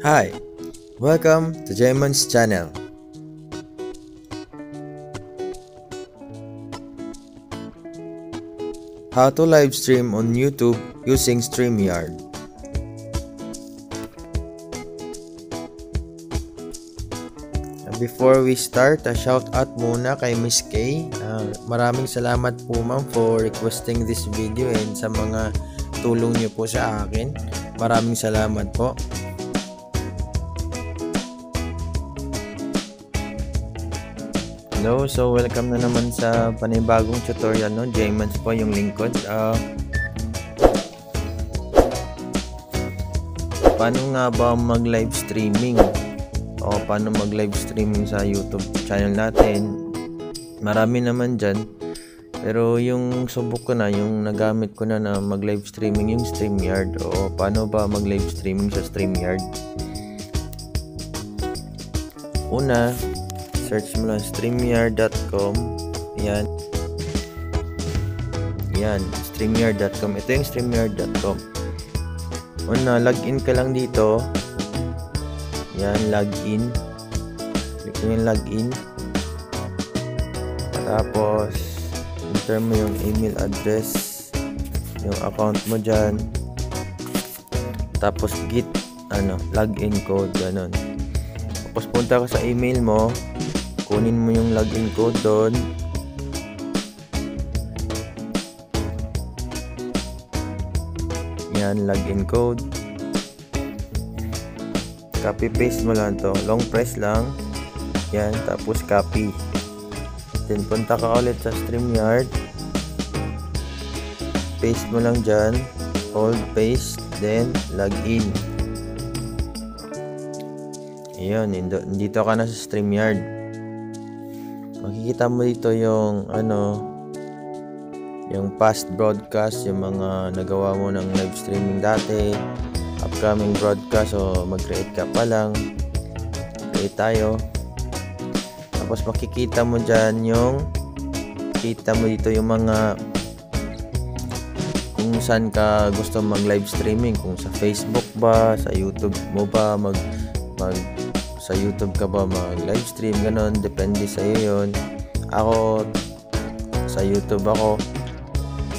Hi, welcome to Jamon's channel. How to live stream on YouTube using StreamYard. Before we start, a shout out muna kay Miss K. Uh, maraming salamat po ma'am for requesting this video and sa mga tulong niyo po sa akin. Maraming salamat po. Hello, so welcome na naman sa panibagong tutorial no. Jaymans po yung lingkod. Uh, paano nga ba mag live streaming? O paano mag live streaming sa YouTube channel natin? Marami naman dyan. Pero yung subok ko na, yung nagamit ko na na mag live streaming yung StreamYard. O paano ba mag live streaming sa StreamYard? Una, search mo lang streamyard.com yan. Yan streamyard.com ito yung streamyard.com una login ka lang dito. Yan login. Click mo yung login. Tapos enter mo yung email address yung account mo dyan tapos git ano login code ganun. Tapos punta ka sa email mo kunin mo yung login code doon. Yan login code. Copy paste mo lang to. Long press lang. Yan tapos copy then punta ka ulit sa StreamYard. Paste mo lang dyan. Hold paste then login. Ayun, dito ka na sa StreamYard. Makikita mo dito yung ano yung past broadcast yung mga nagawa mo ng live streaming dati. Upcoming broadcast o mag-create ka pa lang. Create tayo tapos makikita mo dyan yung kita mo dito yung mga kung saan ka gusto mag live streaming kung sa Facebook ba sa YouTube mo ba mag mag sa YouTube ka ba mag live stream ganun depende sa iyo yon ako sa YouTube ako.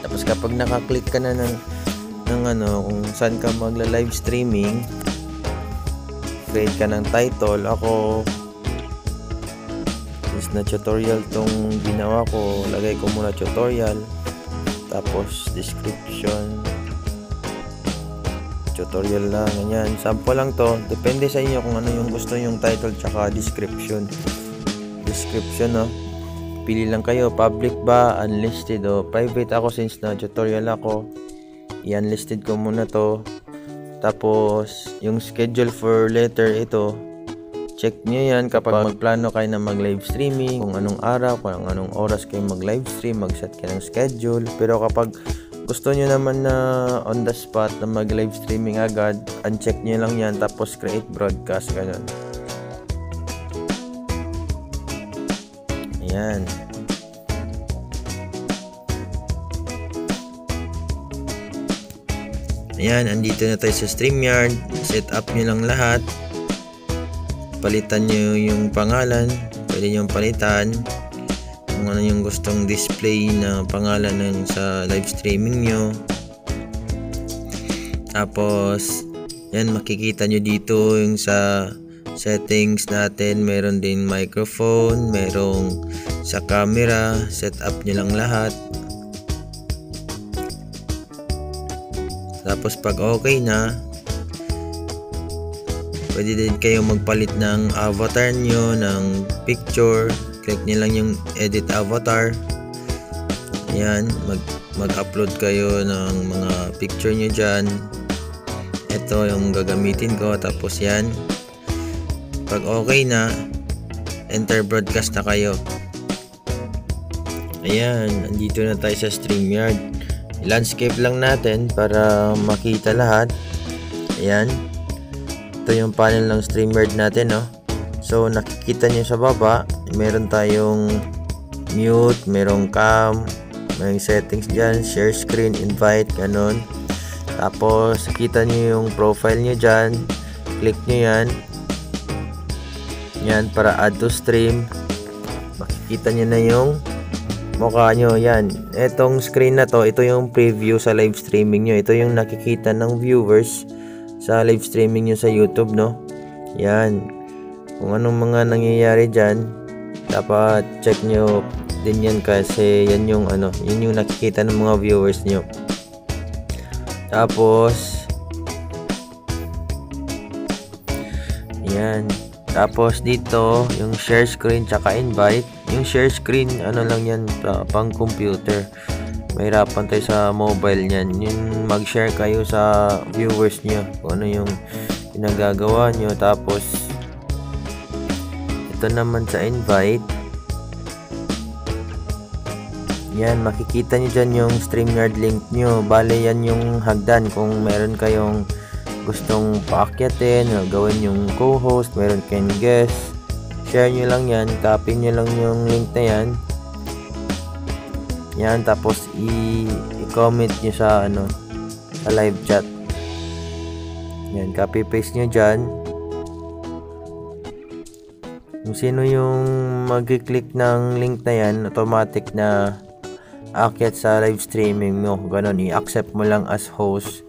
Tapos kapag naka-click ka na ng ng ano kung saan ka magla live streaming create ka ng title ako is na tutorial tong ginawa ko lagay ko muna tutorial tapos description tutorial lang, ganyan. Sample lang to. Depende sa inyo kung ano yung gusto yung title tsaka description. Description, no? Pili lang kayo, public ba, unlisted, o private ako since na tutorial ako. I-unlisted ko muna to. Tapos, yung schedule for later ito, check nyo yan kapag magplano kayo na mag live streaming, kung anong araw, kung anong oras kayo mag live stream, mag set kayo ng schedule. Pero kapag gusto nyo naman na on the spot na mag live streaming agad, uncheck nyo lang yan tapos create broadcast ganun. Ayan. Ayan, andito na tayo sa StreamYard. Set up nyo lang lahat. Palitan nyo yung pangalan. Pwede nyo palitan. Kung ano yung gustong display na pangalan ng sa live streaming nyo. Tapos yan makikita nyo dito yung sa settings natin. Meron din microphone merong sa camera. Set up nyo lang lahat. Tapos pag okay na pwede din kayo magpalit ng avatar nyo ng picture. Click nyo lang yung edit avatar. Yan mag mag-upload kayo ng mga picture nyo dyan. Ito yung gagamitin ko tapos yan. Pag okay na enter broadcast na kayo. Ayan andito na tayo sa StreamYard. Landscape lang natin para makita lahat. Ayan ito yung panel ng StreamYard natin no so nakikita nyo sa baba meron tayong mute, merong cam, may settings dyan, share screen, invite, ganun. Tapos, kita nyo yung profile nyo dyan. Click nyo yan. Yan, para add to stream. Makikita nyo na yung mukha nyo. Yan. Etong screen na to, ito yung preview sa live streaming nyo. Ito yung nakikita ng viewers sa live streaming nyo sa YouTube, no? Yan. Kung anong mga nangyayari dyan, dapat check nyo din yan kasi yan yung ano, yun yung nakikita ng mga viewers nyo. Tapos, yan. Tapos dito, yung share screen tsaka invite. Yung share screen, ano lang yan, pang computer. Mahirapan tayo sa mobile niyan. Yung mag-share kayo sa viewers nyo. Kung ano yung pinagagawa nyo. Tapos, ito naman sa invite. Yan, makikita nyo dyan yung StreamYard link nyo. Bale, yan yung hagdan kung meron kayong gustong paakyatin, gawin yung co-host, meron kayong guest. Share nyo lang yan, copy nyo lang yung link na yan. Yan, tapos i-comment nyo sa ano, sa live chat. Yan, copy paste nyo dyan. Kung sino yung mag-click ng link na yan, automatic na aakyat sa live streaming mo. Ganon, i-accept mo lang as host.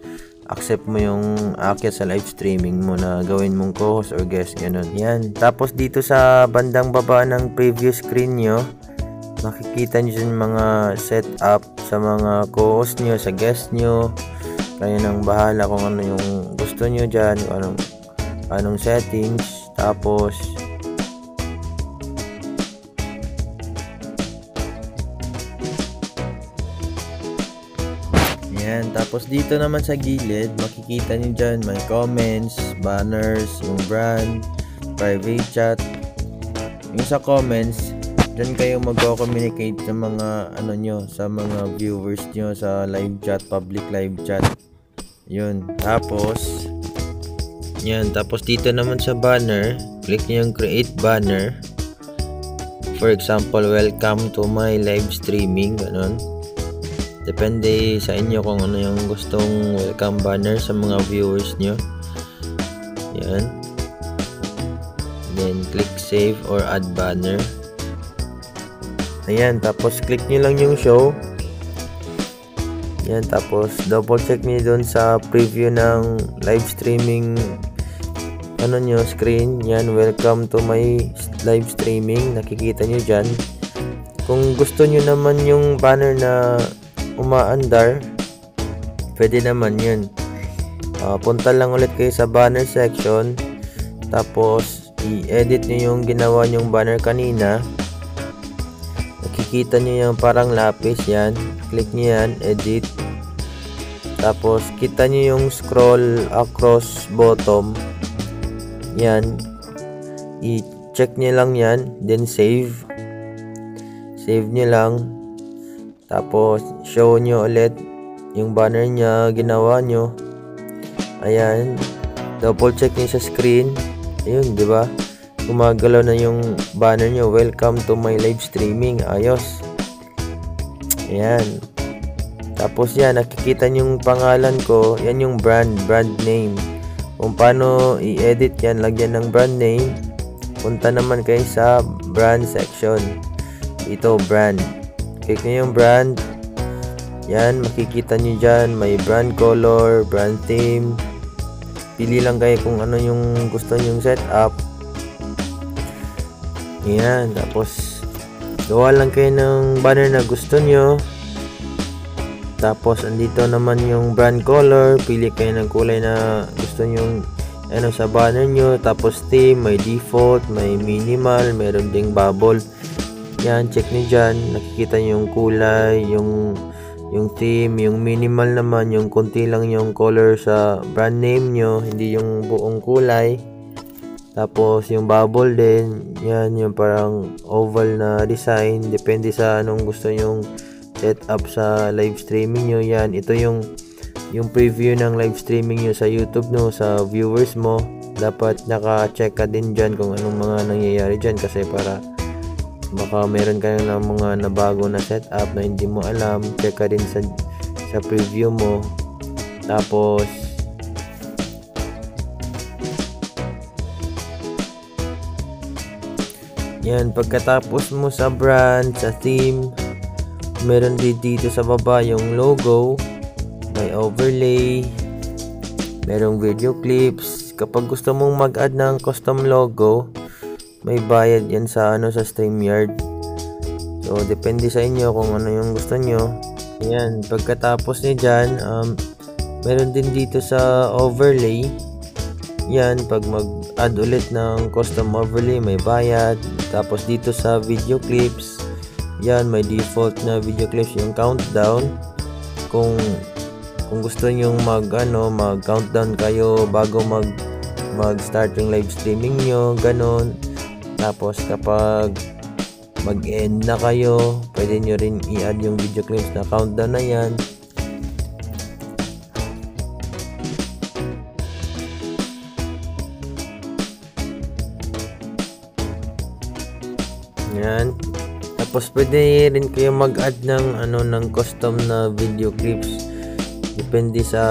Accept mo yung aakyat sa live streaming mo na gawin mong co-host or guest. Ganon. Yan. Tapos dito sa bandang baba ng preview screen nyo, makikita nyo yung mga setup sa mga co-host nyo, sa guest nyo. Kaya nang bahala kung ano yung gusto nyo dyan, kung anong, anong settings. Tapos, Yan. Tapos dito naman sa gilid, makikita nyo dyan may comments, banners, yung brand, private chat. Yung sa comments, dyan kayo mag-communicate sa mga ano nyo, sa mga viewers nyo sa live chat, public live chat. Yun. Tapos, yan. Tapos dito naman sa banner, click nyo yung create banner. For example, welcome to my live streaming. Ganon. Depende sa inyo kung ano yung gustong welcome banner sa mga viewers nyo. Yan. Then, click save or add banner. Ayan. Tapos, click nyo lang yung show. Yan. Tapos, double check nyo dun sa preview ng live streaming ano nyo, screen. Yan. Welcome to my live streaming. Nakikita nyo dyan. Kung gusto nyo naman yung banner na umaandar, pwede naman yun. Uh, punta lang ulit kayo sa banner section. Tapos, i-edit nyo yung ginawa nyong banner kanina. Nakikita nyo yung parang lapis yan. Click nyo yan, edit. Tapos, kita nyo yung scroll across bottom. Yan. I-check nyo lang yan. Then, save. Save nyo lang. Tapos, show nyo ulit yung banner niya, ginawa nyo. Ayan. Double check nyo sa screen. Ayun, di ba? Gumagalaw na yung banner nyo. Welcome to my live streaming. Ayos. Ayan. Tapos yan, nakikita nyo yung pangalan ko. Yan yung brand, brand name. Kung paano i-edit yan, lagyan ng brand name. Punta naman kayo sa brand section. Ito, brand. Click nyo yung brand. Yan, makikita nyo dyan. May brand color, brand theme. Pili lang kayo kung ano yung gusto nyo setup. Yan, tapos gawa lang kayo ng banner na gusto nyo. Tapos, andito naman yung brand color. Pili kayo ng kulay na gusto nyo ano sa banner nyo. Tapos, theme, may default, may minimal, meron ding bubble. Yan, check nyo dyan. Nakikita nyo yung kulay, yung, yung theme, yung minimal naman, yung konti lang yung color sa brand name nyo, hindi yung buong kulay. Tapos, yung bubble din, yan, yung parang oval na design. Depende sa anong gusto nyong set up sa live streaming nyo. Yan, ito yung yung preview ng live streaming nyo sa YouTube no, sa viewers mo. Dapat naka-check ka din dyan kung anong mga nangyayari dyan kasi para baka meron ka na mga nabago na setup na hindi mo alam check ka din sa sa preview mo Tapos, yan, pagkatapos mo sa brand, sa theme, meron din dito sa baba yung logo, may overlay, merong video clips. Kapag gusto mong mag-add ng custom logo, may bayad yan sa ano sa StreamYard. So, depende sa inyo kung ano yung gusto nyo. Ayan, pagkatapos ni dyan, um, meron din dito sa overlay. Yan, pag mag-add ulit ng custom overlay, may bayad. Tapos dito sa video clips, yan, may default na video clips yung countdown. Kung kung gusto niyo mag ano, mag countdown kayo bago mag mag-start yung live streaming nyo, ganon. Tapos kapag mag-end na kayo, pwede nyo rin i-add yung video clips na countdown na. Yan. Tapos pwede rin kayo mag-add ng ano ng custom na video clips. Depende sa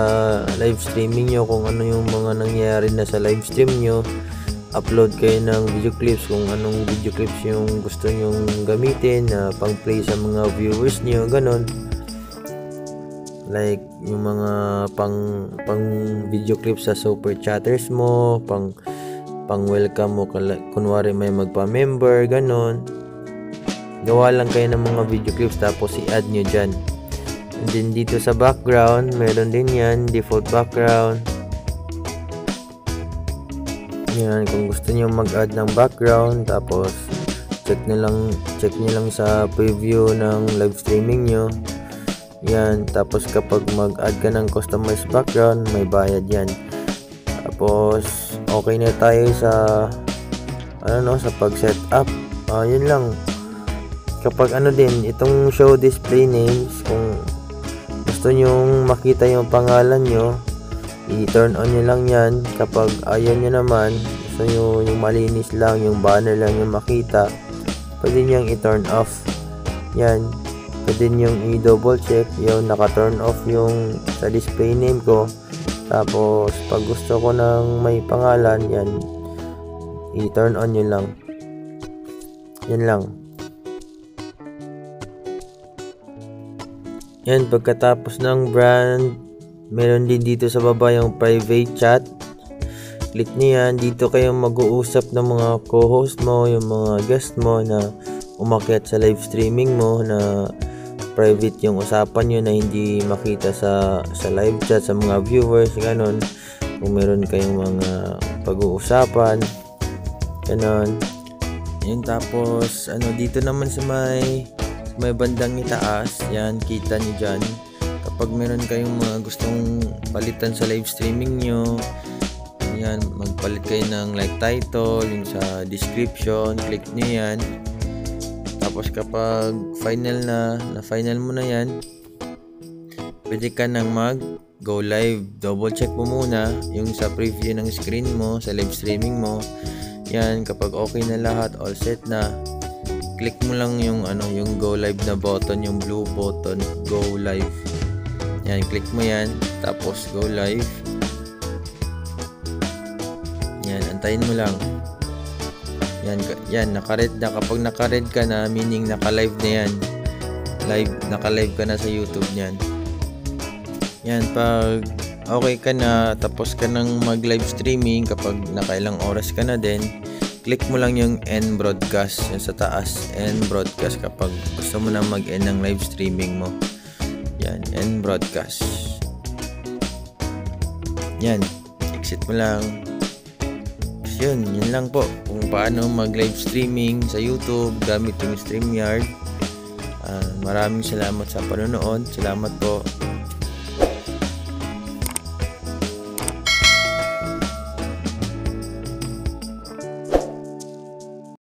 live streaming nyo kung ano yung mga nangyayari na sa live stream nyo. Upload kayo ng video clips kung anong video clips yung gusto nyong gamitin na pang play sa mga viewers nyo, ganon. Like yung mga pang pang video clips sa super chatters mo, pang pang welcome mo kunwari may magpa-member, ganon. Gawa lang kayo ng mga video clips tapos i-add nyo dyan. And then dito sa background, meron din yan, default background. Yan, kung gusto niyo mag-add ng background, tapos check na lang, check niyo lang sa preview ng live streaming nyo. Yan, tapos kapag mag-add ka ng customized background, may bayad yan. Tapos, okay na tayo sa ano no, sa pag-setup. Uh, yun lang. Kapag ano din, itong show display names, kung gusto nyong makita yung pangalan nyo, i-turn on nyo lang yan. Kapag ayaw nyo naman, gusto nyo yung malinis lang, yung banner lang yung makita, pwede nyo i-turn off. Yan. Pwede nyo i-double check yung naka-turn off yung sa display name ko. Tapos, pag gusto ko ng may pangalan, yan, i-turn on nyo lang. Yan lang. Yan, pagkatapos ng brand, meron din dito sa baba yung private chat. Click nyo yan. Dito kayo mag-uusap ng mga co-host mo, yung mga guest mo na umakyat sa live streaming mo na private yung usapan nyo na hindi makita sa sa live chat sa mga viewers, ganun. Kung meron kayong mga pag-uusapan, ganun. Yun, tapos, ano, dito naman sa may may bandang itaas, yan, kita nyo dyan. Kapag meron kayong mga gustong palitan sa live streaming nyo, yan, magpalit kayo ng like title, yung sa description, click nyo yan. Tapos kapag final na, na final mo na yan, pwede ka nang mag go live. Double check mo muna yung sa preview ng screen mo, sa live streaming mo. Yan, kapag okay na lahat, all set na, click mo lang yung ano yung go live na button yung blue button go live. Yan click mo yan tapos go live. Yan antayin mo lang. Yan yan naka-red na. Kapag naka-red ka na meaning naka-live na yan. Live naka-live ka na sa YouTube niyan. Yan pag okay ka na tapos ka nang mag-live streaming kapag nakailang oras ka na din click mo lang yung end broadcast yung sa taas end broadcast kapag gusto mo na mag-end ng live streaming mo. Yan end broadcast. Yan exit mo lang. Yun yun lang po kung paano mag live streaming sa youtube gamit yung StreamYard. Uh, maraming salamat sa panonood. Salamat po